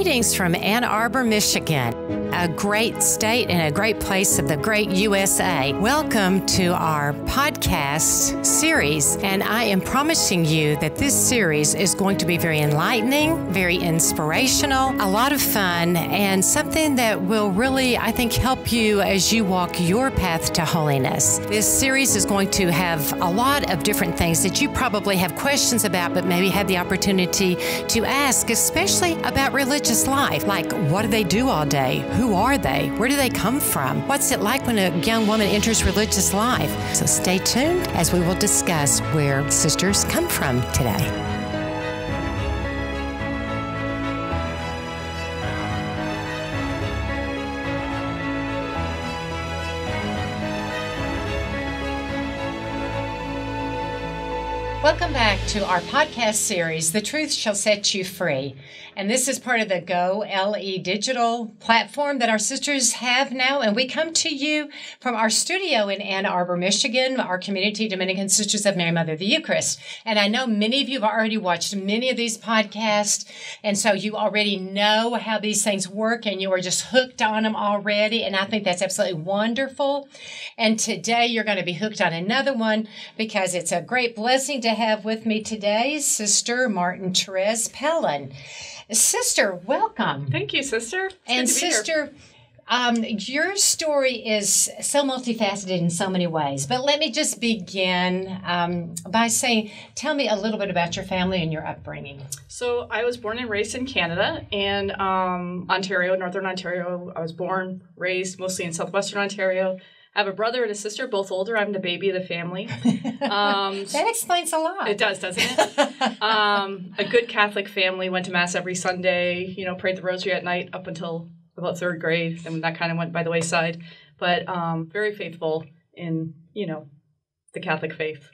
Greetings from Ann Arbor, Michigan, a great state and a great place of the great USA. Welcome to our podcast series, and I am promising you that this series is going to be very enlightening, very inspirational, a lot of fun, and something that will really, I think, help you as you walk your path to holiness. This series is going to have a lot of different things that you probably have questions about, but maybe have the opportunity to ask, especially about religion life. Like, what do they do all day? Who are they? Where do they come from? What's it like when a young woman enters religious life? So stay tuned as we will discuss where sisters come from today. Welcome back to our podcast series, The Truth Shall Set You Free. And this is part of the Go LE digital platform that our sisters have now. And we come to you from our studio in Ann Arbor, Michigan, our community Dominican Sisters of Mary Mother of the Eucharist. And I know many of you have already watched many of these podcasts. And so you already know how these things work and you are just hooked on them already. And I think that's absolutely wonderful. And today you're going to be hooked on another one because it's a great blessing to have with me today Sister Martin Therese Pellin. Sister, welcome. Thank you, sister. It's and sister, um, your story is so multifaceted in so many ways. But let me just begin um, by saying, tell me a little bit about your family and your upbringing. So, I was born and raised in Canada and um, Ontario, Northern Ontario. I was born, raised mostly in Southwestern Ontario. I have a brother and a sister, both older. I'm the baby of the family. Um, that explains a lot. It does, doesn't it? um, a good Catholic family, went to Mass every Sunday, you know, prayed the rosary at night up until about third grade. And that kind of went by the wayside. But um, very faithful in, you know, the Catholic faith.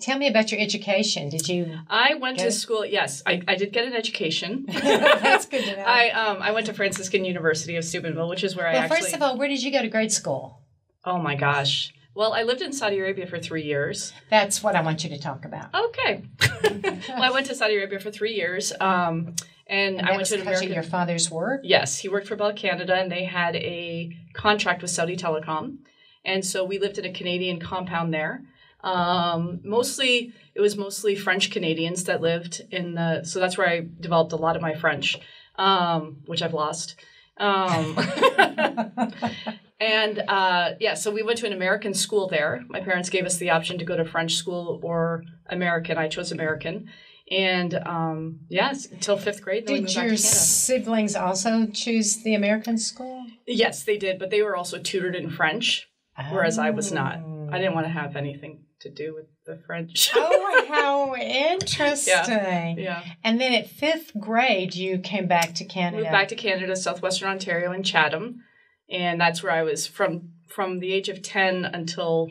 Tell me about your education. Did you? I went to school. Yes, I, I did get an education. That's good to know. I um I went to Franciscan University of Steubenville, which is where well, I actually. First of all, where did you go to grade school? Oh my gosh. Well, I lived in Saudi Arabia for three years. That's what I want you to talk about. Okay. well, I went to Saudi Arabia for three years. Um, and, and I went to an American. your father's work. Yes, he worked for Bell Canada, and they had a contract with Saudi Telecom, and so we lived in a Canadian compound there. Um, mostly, it was mostly French Canadians that lived in the. So that's where I developed a lot of my French, um, which I've lost. Um, And uh, yeah, so we went to an American school there. My parents gave us the option to go to French school or American. I chose American. And um, yes, until fifth grade. Did your siblings also choose the American school? Yes, they did, but they were also tutored in French, oh. whereas I was not. I didn't want to have anything to do with the French. oh, how interesting. Yeah. yeah. And then at fifth grade, you came back to Canada. Moved back to Canada, southwestern Ontario, in Chatham and that's where I was from from the age of 10 until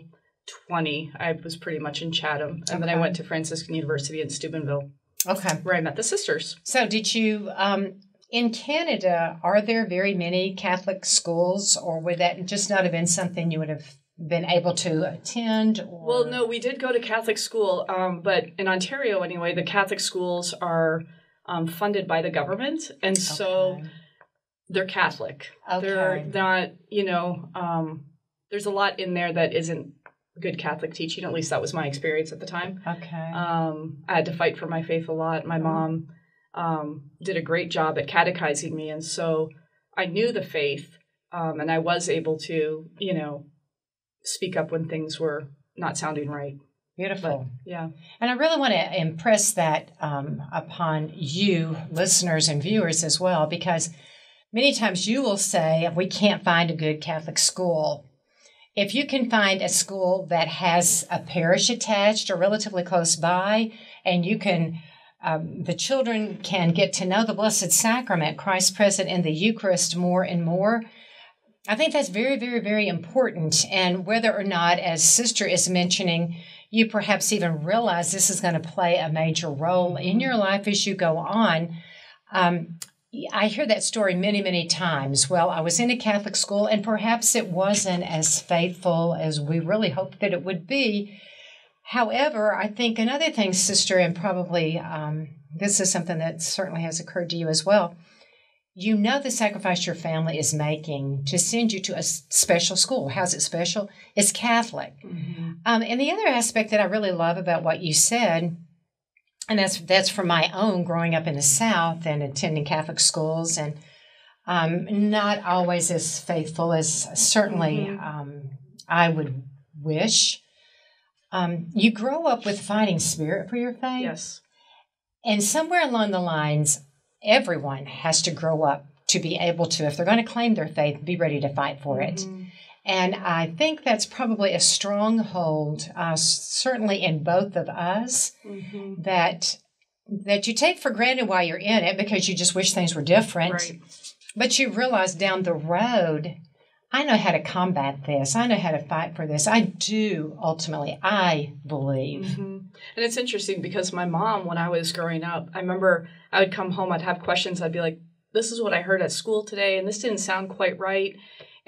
20 I was pretty much in Chatham. And okay. then I went to Franciscan University in Steubenville okay. where I met the sisters. So did you um, in Canada are there very many Catholic schools or would that just not have been something you would have been able to attend or... well no we did go to Catholic school um, but in Ontario anyway the Catholic schools are um, funded by the government. And so okay they're Catholic. Okay. They're not, you know, um, there's a lot in there that isn't good Catholic teaching. At least that was my experience at the time. Okay. Um, I had to fight for my faith a lot. My mm-hmm. mom um, did a great job at catechizing me, and so I knew the faith, um, and I was able to, you know, speak up when things were not sounding right. Beautiful. But, yeah. And I really want to impress that um, upon you, listeners and viewers as well, because Many times you will say, we can't find a good Catholic school. If you can find a school that has a parish attached or relatively close by, and you can, um, the children can get to know the Blessed Sacrament, Christ present in the Eucharist more and more. I think that's very, very, very important. And whether or not, as Sister is mentioning, you perhaps even realize this is going to play a major role in your life as you go on. Um, I hear that story many, many times. Well, I was in a Catholic school, and perhaps it wasn't as faithful as we really hoped that it would be. However, I think another thing, sister, and probably um, this is something that certainly has occurred to you as well. you know the sacrifice your family is making to send you to a special school. How's it special? It's Catholic. Mm-hmm. Um, and the other aspect that I really love about what you said, and that's that's from my own growing up in the South and attending Catholic schools, and um, not always as faithful as certainly mm-hmm. um, I would wish. Um, you grow up with fighting spirit for your faith. Yes. And somewhere along the lines, everyone has to grow up to be able to, if they're going to claim their faith, be ready to fight for it. Mm-hmm. And I think that's probably a stronghold, uh, certainly in both of us, mm-hmm. that that you take for granted while you're in it because you just wish things were different. Right. But you realize down the road, I know how to combat this. I know how to fight for this. I do ultimately, I believe. Mm-hmm. And it's interesting because my mom, when I was growing up, I remember I would come home, I'd have questions. I'd be like, this is what I heard at school today, and this didn't sound quite right.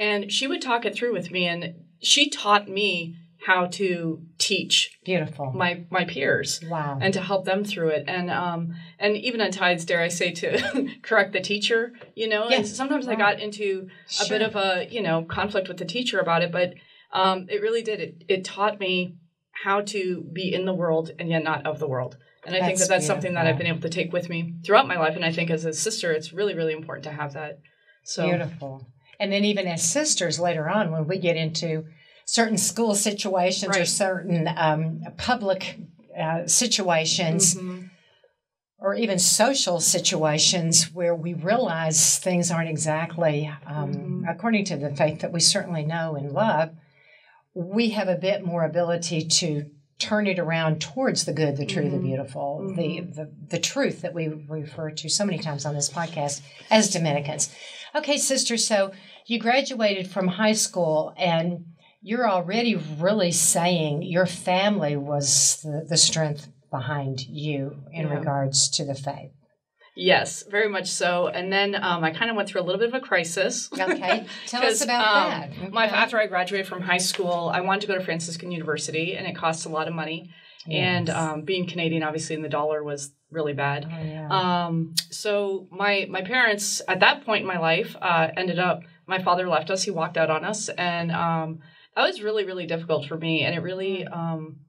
And she would talk it through with me, and she taught me how to teach beautiful my my peers wow and to help them through it and um and even at times dare i say to correct the teacher you know yes. and sometimes wow. i got into sure. a bit of a you know conflict with the teacher about it but um it really did it it taught me how to be in the world and yet not of the world and I that's think that that's beautiful. something that I've been able to take with me throughout my life. And I think as a sister, it's really, really important to have that. So beautiful. And then even as sisters later on, when we get into certain school situations right. or certain um, public uh, situations, mm-hmm. or even social situations where we realize things aren't exactly um, mm-hmm. according to the faith that we certainly know and love, we have a bit more ability to turn it around towards the good, the true, mm-hmm. the beautiful, mm-hmm. the, the the truth that we refer to so many times on this podcast as Dominicans. Okay, sister, so you graduated from high school and you're already really saying your family was the, the strength behind you in yeah. regards to the faith. Yes, very much so. And then um, I kind of went through a little bit of a crisis. Okay, tell us about um, that. Okay. My, after I graduated from high school, I wanted to go to Franciscan University, and it cost a lot of money. Yes. And um, being Canadian, obviously, in the dollar was really bad. Oh, yeah. um, so my my parents at that point in my life uh, ended up. My father left us. He walked out on us, and um, that was really really difficult for me. And it really um,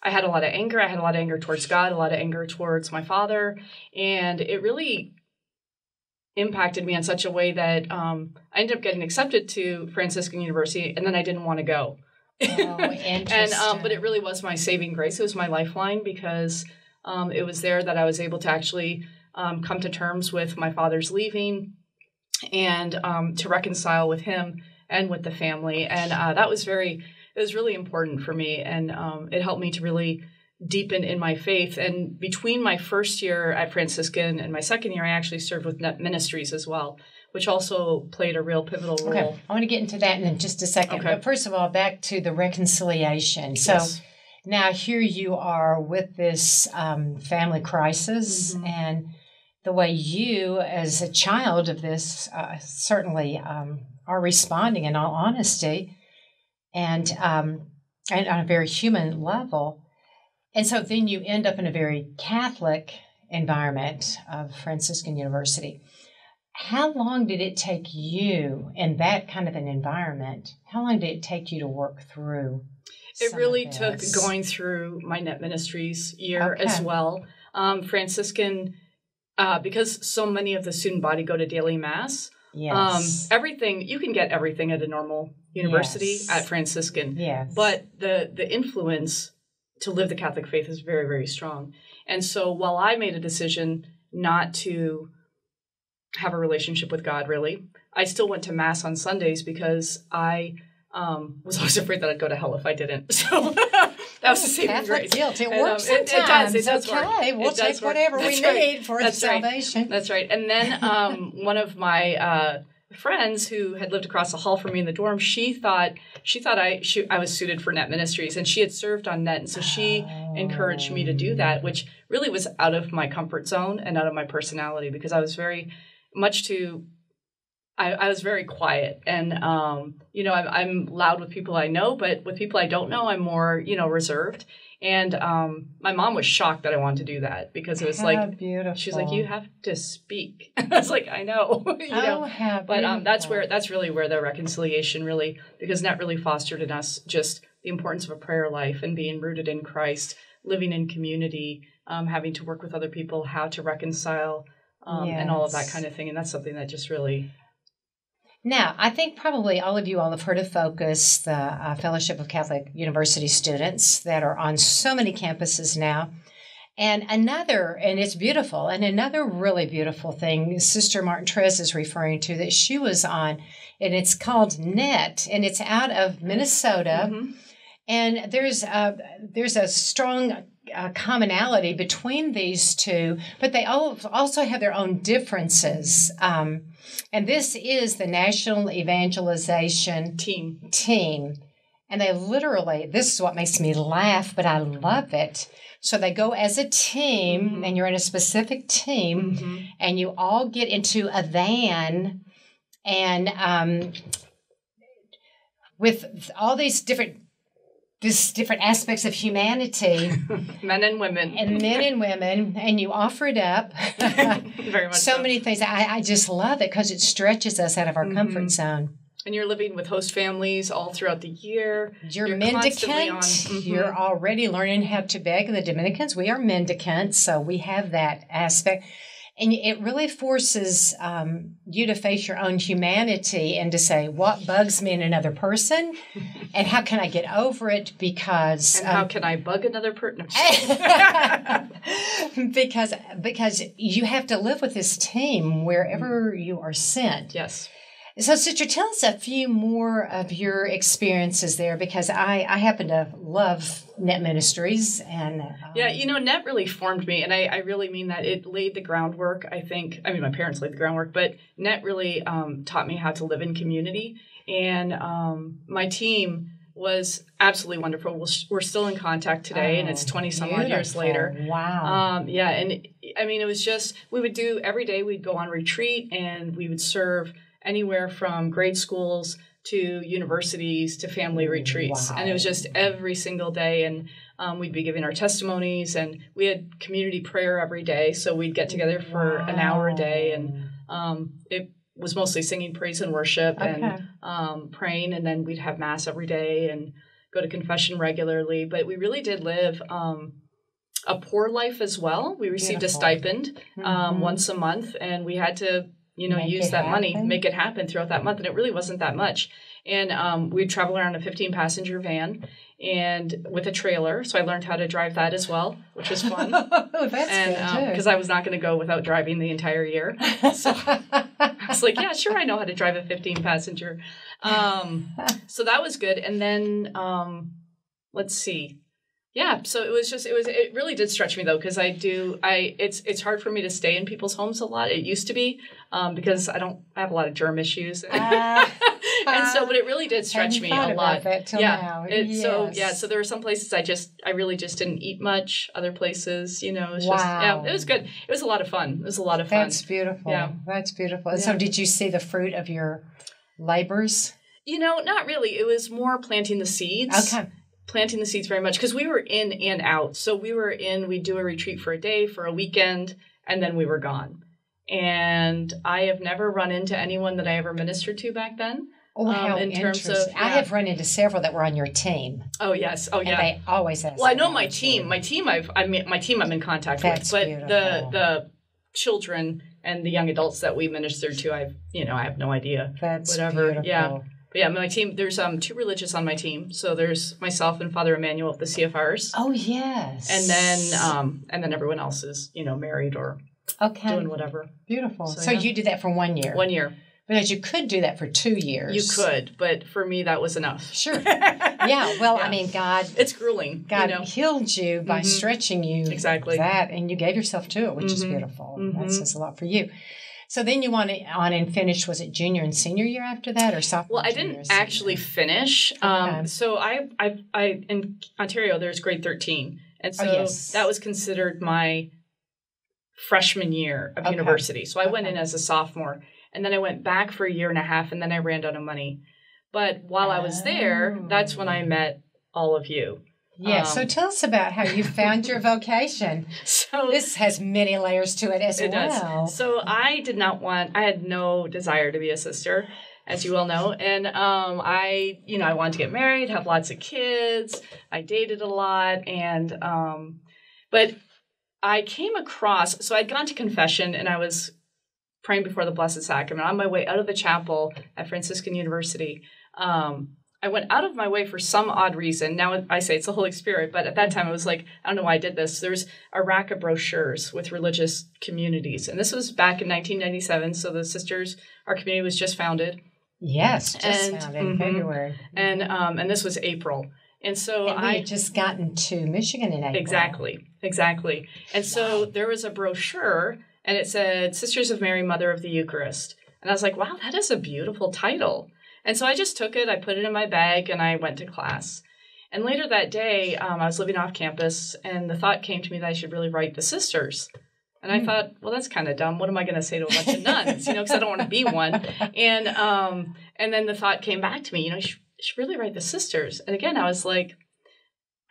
I had a lot of anger. I had a lot of anger towards God, a lot of anger towards my father, and it really impacted me in such a way that um, I ended up getting accepted to Franciscan University, and then I didn't want to go. Oh, and um, but it really was my saving grace. It was my lifeline because um, it was there that I was able to actually um, come to terms with my father's leaving and um, to reconcile with him and with the family, and uh, that was very it was really important for me, and um, it helped me to really deepen in my faith. And between my first year at Franciscan and my second year, I actually served with Net Ministries as well, which also played a real pivotal role. Okay, I want to get into that in just a second. Okay. But first of all, back to the reconciliation. So. Yes. Now here you are with this um, family crisis, mm-hmm. and the way you, as a child of this, uh, certainly um, are responding. In all honesty, and um, and on a very human level. And so then you end up in a very Catholic environment of Franciscan University. How long did it take you in that kind of an environment? How long did it take you to work through? It really took going through my Net Ministries year okay. as well. Um, Franciscan, uh, because so many of the student body go to daily mass. Um, yes. Um, everything you can get everything at a normal university yes. at Franciscan. Yes. But the the influence to live the Catholic faith is very very strong. And so while I made a decision not to have a relationship with God really, I still went to mass on Sundays because I um, was always afraid that I'd go to hell if I didn't. So that was the saving Catholic grace. guilt. It and, works um, it, it, does. It does okay, work. we'll take whatever we right. need for That's the right. salvation. That's right. And then um, one of my uh, friends who had lived across the hall from me in the dorm, she thought she thought I she, I was suited for Net Ministries, and she had served on Net, and so she oh. encouraged me to do that, which really was out of my comfort zone and out of my personality because I was very much to I, I was very quiet, and um, you know, I'm, I'm loud with people I know, but with people I don't know, I'm more you know reserved. And um, my mom was shocked that I wanted to do that because it was How like beautiful. she's like, "You have to speak." I was like, "I know," you oh, know. how But um, that's where that's really where the reconciliation really because that really fostered in us just the importance of a prayer life and being rooted in Christ, living in community, um, having to work with other people, how to reconcile, um, and all of that kind of thing. And that's something that just really Now, I think probably all of you all have heard of Focus, the uh, Fellowship of Catholic University Students that are on so many campuses now. And another, and it's beautiful, and another really beautiful thing Sister Martin Therese is referring to that she was on, and it's called NET, and it's out of Minnesota. Mhm. And there's a, there's a strong uh, commonality between these two, but they all also have their own differences. Um, and this is the National Evangelization team. Team. And they literally, this is what makes me laugh, but I love it. So they go as a team, Mhm. and you're in a specific team, Mhm. and you all get into a van and um, with all these different these different aspects of humanity Men and women. and men and women and you offer it up Very much so many things I, I just love it because it stretches us out of our Mhm. comfort zone And you're living with host families all throughout the year. you're, You're mendicant on. Mhm. you're already learning how to beg the dominicans we are mendicants so we have that aspect and it really forces um, you to face your own humanity and to say what bugs me in another person and how can i get over it because And how um, can I bug another person? because because you have to live with this team wherever you are sent yes. So, Sister, tell us a few more of your experiences there because I, I happen to love Net Ministries and um, Yeah, you know, Net really formed me, and I, I really mean that. It laid the groundwork, I think. I mean, my parents laid the groundwork, but Net really um, taught me how to live in community. And um, my team was absolutely wonderful. We're, we're still in contact today, and it's Oh, 20 some odd years later. Wow. Um, yeah, and I mean, it was just, we would do every day, we'd go on retreat and we would serve anywhere from grade schools to universities to family retreats. And it was just every single day. And um, we'd be giving our testimonies and we had community prayer every day. So we'd get together for an hour a day. And um, it was mostly singing praise and worship Okay. and um, praying. And then we'd have mass every day and go to confession regularly. But we really did live um, a poor life as well. We received Beautiful. a stipend um, Mhm. once a month, and we had to, you know, Make use that money, make it happen throughout that month, and it really wasn't that much. And um, we'd travel around a 15 passenger van and with a trailer, so I learned how to drive that as well, which was fun. oh, that's and good because too. I was not going to go without driving the entire year, so I was like, yeah, sure, I know how to drive a 15 passenger. Um, so that was good. And then um, let's see. Yeah, so it was just it was it really did stretch me though because I do I it's it's hard for me to stay in people's homes a lot. It used to be um, because I don't I have a lot of germ issues, Ah. and so but it really did stretch me a lot. yeah, it, so yeah, so there were some places I just I really just didn't eat much. Other places, you know, it's just yeah, Wow. it was good. It was a lot of fun. It was a lot of fun. That's beautiful. Yeah. That's beautiful. And So, did you see the fruit of your labors? You know, not really. It was more planting the seeds. Okay. Planting the seeds very much because we were in and out. So we were in, we'd do a retreat for a day, for a weekend, and then we were gone. And I have never run into anyone that I ever ministered to back then. Oh, Um, how in terms of- interesting. I have run into several that were on your team, Oh yes, oh yeah. and they always ask. Well, I know my you. team. My team, I've I mean, my team, I'm in contact That's with, but beautiful. the the children and the young adults that we ministered to, I've you know, I have no idea. That's whatever, Beautiful. yeah. But yeah, my team. There's um two religious on my team. So there's myself and Father Emmanuel of the CFRs, Oh yes. and then um and then everyone else is you know married or okay, doing whatever. beautiful. So, So, yeah. you did that for one year. One year. because you could do that for two years. You could, but for me, that was enough. Sure. Yeah. Well, I mean, God. It's grueling. God you know? healed you by Mhm. stretching you Exactly. that, and you gave yourself to it, which is Mhm. beautiful. That Mhm. says a lot for you. So then you went on and finished. Was it junior and senior year after that, or sophomore? Well, I didn't actually finish. Okay. Um, so I, I, I, in Ontario, there's grade 13. And so Oh, yes. that was considered my freshman year of Okay. university. So I went in as a sophomore. And then I went back for a year and a half and then I ran out of money. But while I was there, that's when I oh. met all of you. Yeah, um, so tell us about how you found your vocation. So this has many layers to it as it well. Does. So I did not want I had no desire to be a sister, as you well know. And um, I, you know, I wanted to get married, have lots of kids. I dated a lot and um, but I came across so I'd gone to confession and I was praying before the Blessed Sacrament on my way out of the chapel at Franciscan University. Um, I went out of my way for some odd reason. Now I say it's the Holy Spirit, but at that time I was like, I don't know why I did this. There's a rack of brochures with religious communities. And this was back in 1997. So the sisters, our community was just founded. Yes, just and, founded in mm-hmm, February. And um, and this was April. And so and I just gotten to Michigan in April. Exactly, exactly. And so there was a brochure and it said Sisters of Mary, Mother of the Eucharist. And I was like, wow, that is a beautiful title. And so I just took it, I put it in my bag, and I went to class. And later that day, um, I was living off campus, and the thought came to me that I should really write the sisters. And I mm. thought, well, that's kind of dumb. What am I going to say to a bunch of nuns? You know, because I don't want to be one. And um, and then the thought came back to me. You know, you should, you should really write the sisters. And again, I was like,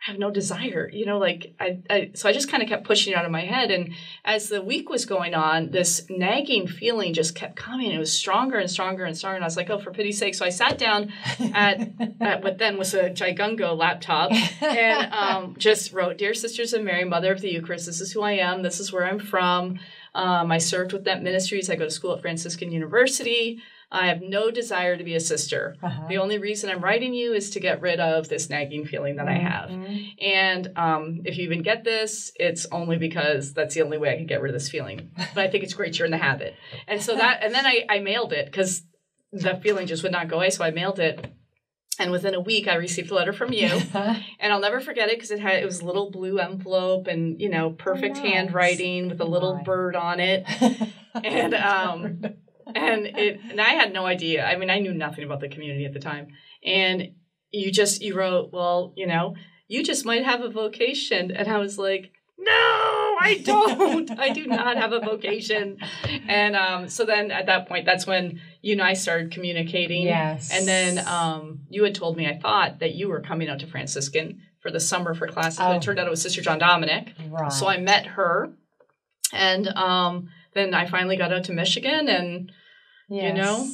have no desire, you know, like I, I so I just kind of kept pushing it out of my head. And as the week was going on, this nagging feeling just kept coming. It was stronger and stronger and stronger. And I was like, oh, for pity's sake. So I sat down at, at what then was a Gigungo laptop and um, just wrote, Dear Sisters of Mary, Mother of the Eucharist, this is who I am. This is where I'm from. Um, I served with Net Ministries. I go to school at Franciscan University. I have no desire to be a sister. Uh-huh. The only reason I'm writing you is to get rid of this nagging feeling that mm-hmm. I have. And um, if you even get this, it's only because that's the only way I can get rid of this feeling. But I think it's great you're in the habit. And so that, and then I, I mailed it because the feeling just would not go away. So I mailed it. And within a week, I received a letter from you, and I'll never forget it because it had it was a little blue envelope and you know perfect oh, nice. handwriting with a little oh, bird on it, and um, and it and I had no idea. I mean, I knew nothing about the community at the time. And you just you wrote, well, you know, you just might have a vocation, and I was like, no, I don't. I do not have a vocation. And um, so then at that point, that's when you and I started communicating. Yes. And then um, you had told me, I thought that you were coming out to Franciscan for the summer for classes. Oh. It turned out it was Sister John Dominic. Right. So I met her. And um, then I finally got out to Michigan and Yes. You know?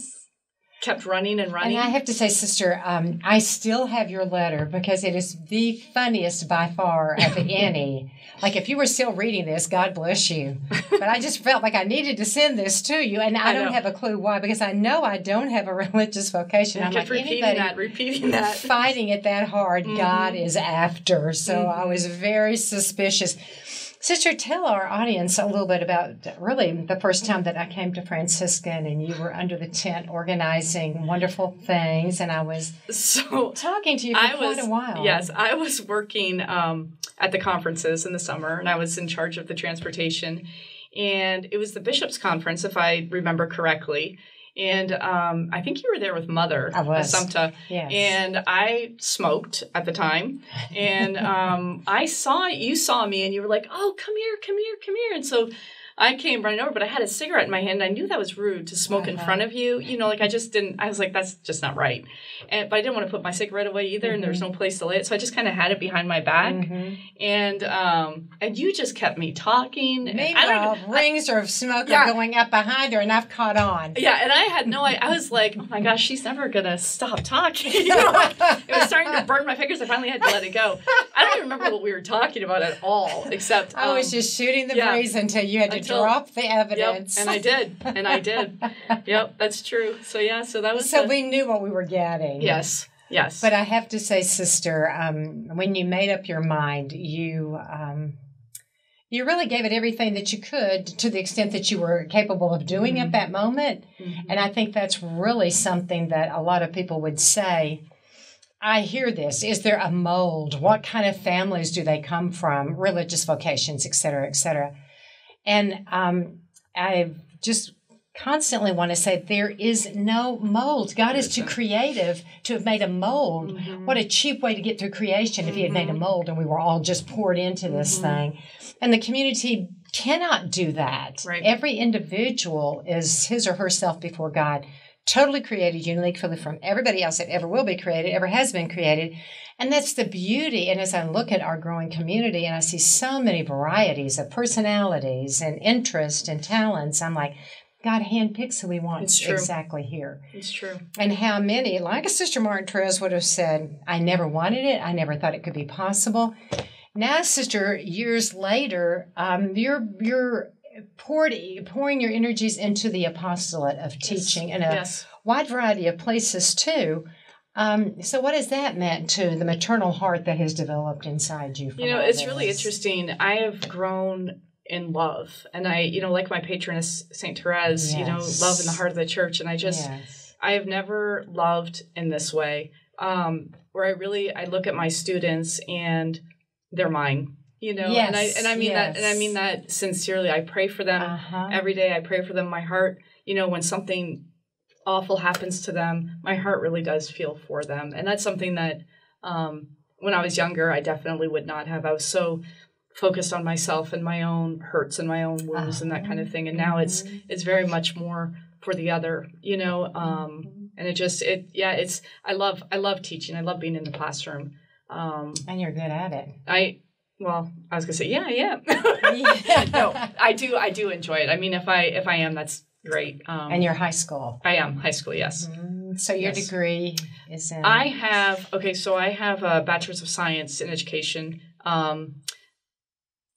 Kept running and running. And I have to say, sister, um, I still have your letter because it is the funniest by far of any. like if you were still reading this, God bless you. But I just felt like I needed to send this to you, and I, I don't have a clue why because I know I don't have a religious vocation. I'm like repeating that, repeating that, fighting it that hard. Mm-hmm. God is after, so mm-hmm. I was very suspicious. Sister, tell our audience a little bit about really the first time that I came to Franciscan and you were under the tent organizing wonderful things, and I was so talking to you for I quite was, a while. Yes, I was working um, at the conferences in the summer, and I was in charge of the transportation. And it was the bishops' conference, if I remember correctly and um, I think you were there with Mother I was. Assumpta. Yes. And I smoked at the time, and um, I saw you saw me, and you were like, "Oh, come here, come here, come here." And so I came running over, but I had a cigarette in my hand. I knew that was rude to smoke uh-huh. in front of you. You know, like I just didn't. I was like, that's just not right. And but I didn't want to put my cigarette away either, mm-hmm. and there was no place to lay it, so I just kind of had it behind my back. Mm-hmm. And um, and you just kept me talking. Meanwhile, rings of smoke yeah. are going up behind her, and I've caught on. Yeah, and I had no. I, I was like, oh my gosh, she's never gonna stop talking. you know, like, it was starting to burn my fingers. I finally had to let it go. I don't even remember what we were talking about at all, except um, I was um, just shooting the yeah, breeze until you had to until, drop the evidence. Yep, and I did, and I did. yep, that's true. So yeah, so that was. So the, we knew what we were getting. Yes. Yes. But I have to say, sister, um, when you made up your mind, you um, you really gave it everything that you could to the extent that you were capable of doing mm-hmm. at that moment. Mm-hmm. And I think that's really something that a lot of people would say. I hear this. Is there a mold? What kind of families do they come from? Religious vocations, et cetera, et cetera. And um, I've just constantly want to say there is no mold. God is too creative to have made a mold. Mm-hmm. What a cheap way to get through creation if He had made a mm-hmm. mold and we were all just poured into this mm-hmm. thing. And the community cannot do that. Right. Every individual is his or herself before God, totally created uniquely from everybody else that ever will be created, ever has been created. And that's the beauty. And as I look at our growing community and I see so many varieties of personalities and interests and talents, I'm like, God handpicks who He wants exactly here. It's true. And how many, like a Sister Martin Therese would have said, I never wanted it. I never thought it could be possible. Now, Sister, years later, um, you're you're poured, pouring your energies into the apostolate of teaching yes. in a yes. wide variety of places too. Um, so, what has that meant to the maternal heart that has developed inside you? You know, it's this? really interesting. I have grown in love. And I, you know, like my patroness, St. Therese, yes. you know, love in the heart of the church. And I just, yes. I have never loved in this way, um, where I really, I look at my students and they're mine. You know, yes. and I and I mean that and I mean that sincerely. I pray for them uh-huh. every day. I pray for them. My heart, you know, when something awful happens to them, my heart really does feel for them, and that's something that um, when I was younger, I definitely would not have. I was so focused on myself and my own hurts and my own wounds uh, and that kind of thing and now it's mm-hmm. it's very much more for the other you know um mm-hmm. and it just it yeah it's i love i love teaching i love being in the classroom um and you're good at it i well i was gonna say yeah yeah, yeah. no i do i do enjoy it i mean if i if i am that's great um and you're high school i am high school yes mm-hmm. so your yes. degree is in i have okay so i have a bachelor's of science in education um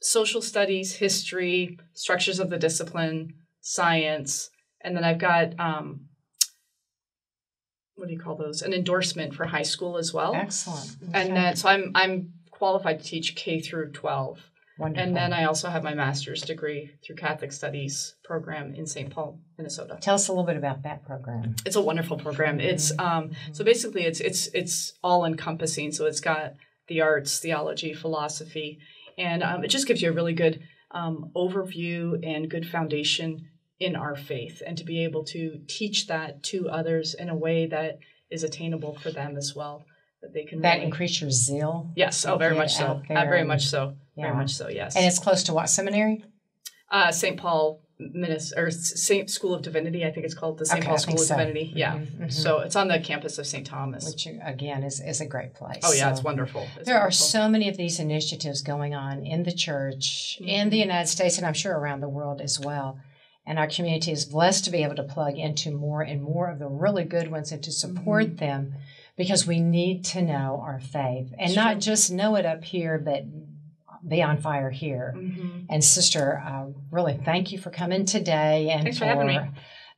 social studies, history, structures of the discipline, science, and then I've got um, what do you call those? An endorsement for high school as well. Excellent. Okay. And then so I'm I'm qualified to teach K through 12. Wonderful. And then I also have my master's degree through Catholic Studies program in St. Paul, Minnesota. Tell us a little bit about that program. It's a wonderful program. It's um, so basically it's it's it's all encompassing. So it's got the arts, theology, philosophy, and um, it just gives you a really good um, overview and good foundation in our faith, and to be able to teach that to others in a way that is attainable for them as well. That they can that really... increase your zeal. Yes, oh, very much so. Uh, very much so. Yeah. Very much so. Yes. And it's close to what seminary? Uh, St. Paul Minis- or St. School of Divinity, I think it's called the St. Okay, Paul School of so. Divinity. Yeah. Mm-hmm, mm-hmm. So it's on the campus of St. Thomas. Which, again, is, is a great place. Oh, yeah, so it's wonderful. It's there wonderful. are so many of these initiatives going on in the church, mm-hmm. in the United States, and I'm sure around the world as well. And our community is blessed to be able to plug into more and more of the really good ones and to support mm-hmm. them because we need to know our faith and not just know it up here, but be on fire here. Mm-hmm. And sister, uh, really thank you for coming today and Thanks for, for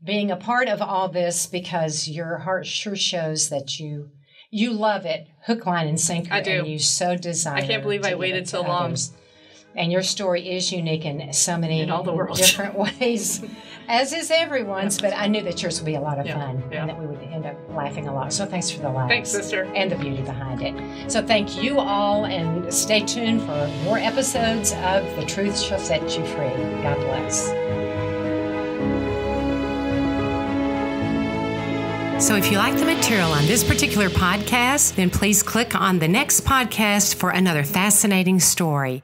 being a part of all this because your heart sure shows that you you love it, hook, line, and sinker. I do. And you so desire. I can't believe I waited so long. And your story is unique in so many in all the world. different ways, as is everyone's. But I knew that yours would be a lot of yeah, fun yeah. and that we would end up laughing a lot. So thanks for the laughs. Thanks, sister. And the beauty behind it. So thank you all, and stay tuned for more episodes of The Truth Shall Set You Free. God bless. So, if you like the material on this particular podcast, then please click on the next podcast for another fascinating story.